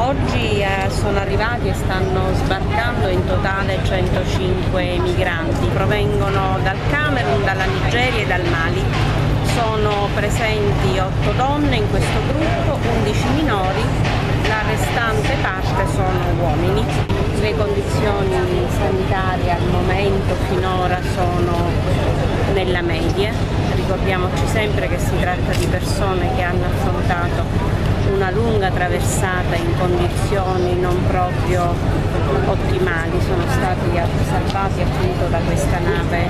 Oggi eh, sono arrivati e stanno sbarcando in totale 105 migranti, provengono dal Camerun, dalla Nigeria e dal Mali. Sono presenti 8 donne in questo gruppo, 11 minori, la restante parte sono uomini. Le condizioni sanitarie al momento finora sono nella media, ricordiamoci sempre che si tratta di persone che hanno affrontato una lunga traversata in condizioni non proprio ottimali, sono stati salvati appunto da questa nave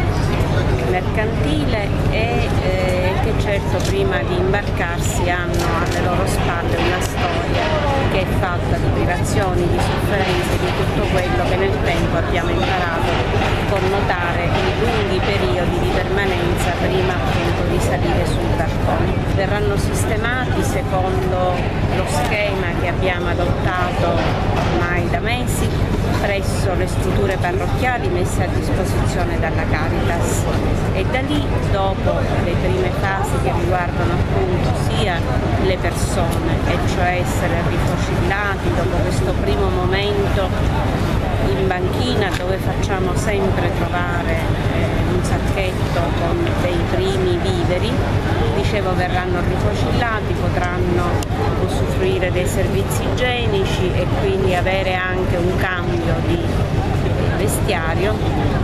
mercantile e eh, che certo prima di imbarcarsi hanno alle loro spalle una storia che è fatta di privazioni, di sofferenze, di tutto quello che nel tempo abbiamo imparato a connotare i lunghi periodi di permanenza prima appunto di salire sul barcone. Verranno sistemati secondo lo schema che abbiamo adottato ormai da mesi presso le strutture parrocchiali messe a disposizione dalla Caritas. E da lì dopo le prime fasi che riguardano appunto sia le persone e cioè essere rifocillati dopo questo primo momento in banchina dove facciamo sempre trovare eh, un sacchetto con dei primi viveri, dicevo verranno rifocillati, potranno dei servizi igienici e quindi avere anche un cambio di vestiario,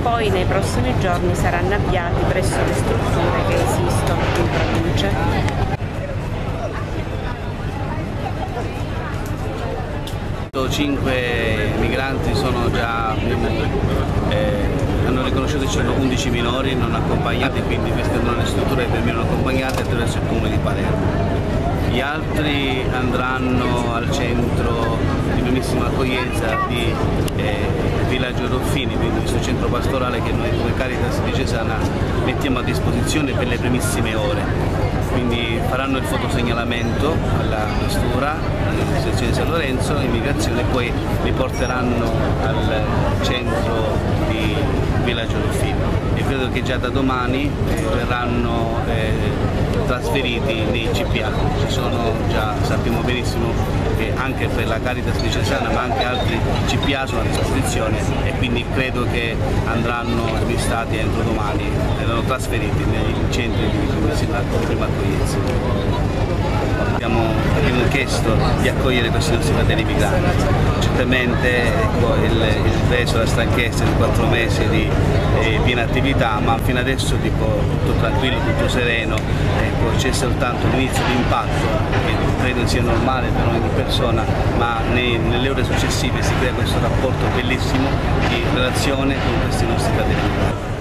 poi nei prossimi giorni saranno avviati presso le strutture che esistono in provincia. 5 migranti sono già, eh, hanno riconosciuto che ci sono 11 minori non accompagnati, quindi queste le strutture che vengono accompagnate attraverso il comune di Palermo. Gli altri andranno al centro di primissima accoglienza di eh, Villaggio Ruffini, quindi questo centro pastorale che noi come Caritas di Cesana mettiamo a disposizione per le primissime ore. Quindi faranno il fotosegnalamento alla questura, alla di San Lorenzo, immigrazione e poi li porteranno al centro di Villaggio Ruffino e credo che già da domani eh, verranno eh, trasferiti nei CPA, ci sono già, sappiamo benissimo che anche per la Caritas di Cesana ma anche altri CPA sono a disposizione e quindi credo che andranno smistati entro domani, verranno trasferiti nei centri di prima accoglienza. Abbiamo, chiesto di accogliere questi nostri fratelli migranti. Certamente ecco, il, il peso, la stanchezza di quattro mesi di piena attività, ma fino adesso dico, tutto tranquillo, tutto sereno, ecco, c'è soltanto l'inizio di impatto che credo sia normale per ogni persona, ma nei, nelle ore successive si crea questo rapporto bellissimo di relazione con questi nostri migranti.